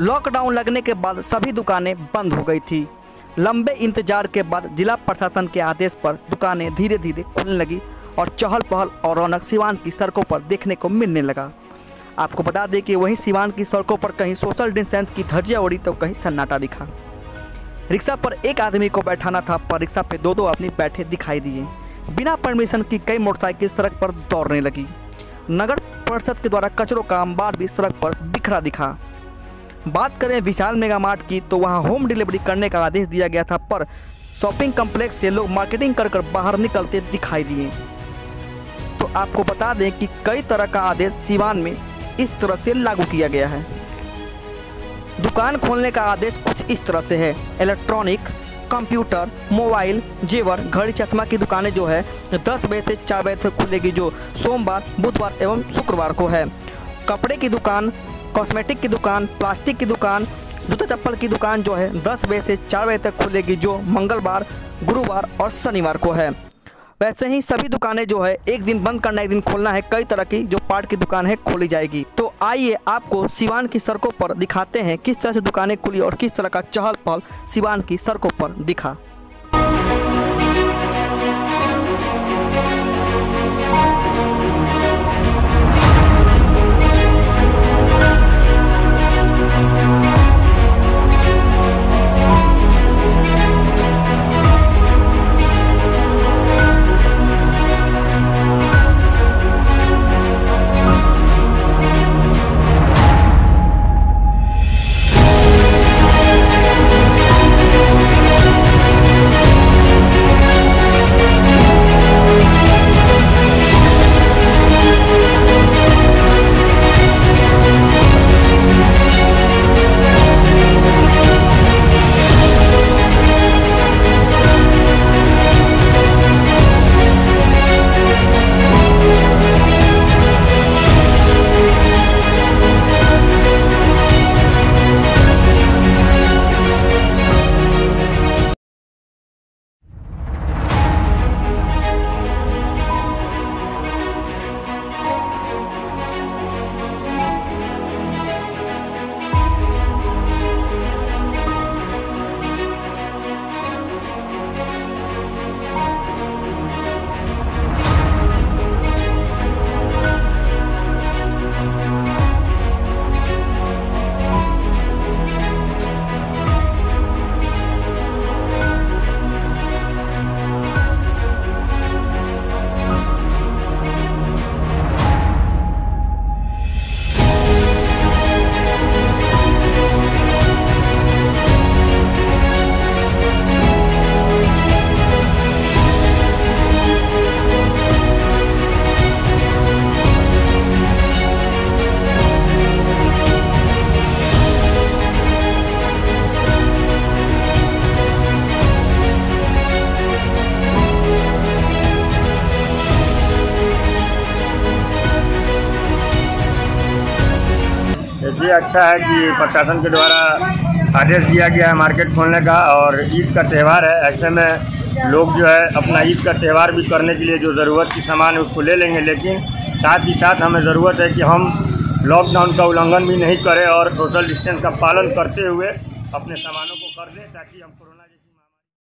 Lockdown लगने के बाद सभी दुकानें बंद हो गई थी। लंबे इंतज़ार के बाद जिला प्रशासन के आदेश पर दुकानें धीरे धीरे खुलने लगी और चहल पहल और रौनक सिवान की सड़कों पर देखने को मिलने लगा। आपको बता दें कि वहीं सिवान की सड़कों पर कहीं सोशल डिस्टेंस की धज्जियाँ उड़ी तो कहीं सन्नाटा दिखा। रिक्शा पर एक आदमी को बैठाना था पर रिक्शा पे दो दो आदमी बैठे दिखाई दिए। बिना परमिशन की कई मोटरसाइकिल सड़क पर दौड़ने लगी। नगर परिषद के द्वारा कचरों का अंबार भी सड़क पर बिखरा दिखा। बात करें विशाल मेगा मार्ट की तो वहाँ होम डिलीवरी करने का आदेश दिया गया था, पर शॉपिंग कम्प्लेक्स से लोग मार्केटिंग कर कर बाहर निकलते दिखाई दिए। तो आपको बता दें कि कई तरह का आदेश सिवान में इस तरह से लागू किया गया है। दुकान खोलने का आदेश कुछ इस तरह से है। इलेक्ट्रॉनिक कंप्यूटर मोबाइल जेवर, घड़ी, चश्मा की दुकानें जो है 10 बजे से 4 बजे तक खुलेगी, जो सोमवार, बुधवार एवं शुक्रवार को है। कपड़े की दुकान कॉस्मेटिक की दुकान प्लास्टिक की दुकान, जूता चप्पल की दुकान जो है 10 बजे से 4 बजे तक खुलेगी जो मंगलवार, गुरुवार और शनिवार को है। वैसे ही सभी दुकानें जो है, एक दिन बंद करना, एक दिन खोलना है, कई तरह की जो पार्ट की दुकान है, खोली जाएगी। तो आइए आपको सिवान की सड़कों पर दिखाते हैं, किस तरह से दुकानें खुली और किस तरह का चहल पहल सिवान की सड़कों पर दिखा। देखिए अच्छा है कि प्रशासन के द्वारा आदेश दिया गया है मार्केट खोलने का और ईद का त्यौहार है। ऐसे में लोग जो है अपना ईद का त्यौहार भी करने के लिए जो ज़रूरत की सामान है उसको ले लेंगे, लेकिन साथ ही साथ हमें ज़रूरत है कि हम लॉकडाउन का उल्लंघन भी नहीं करें और सोशल डिस्टेंस का पालन करते हुए अपने सामानों को कर दें ताकि हम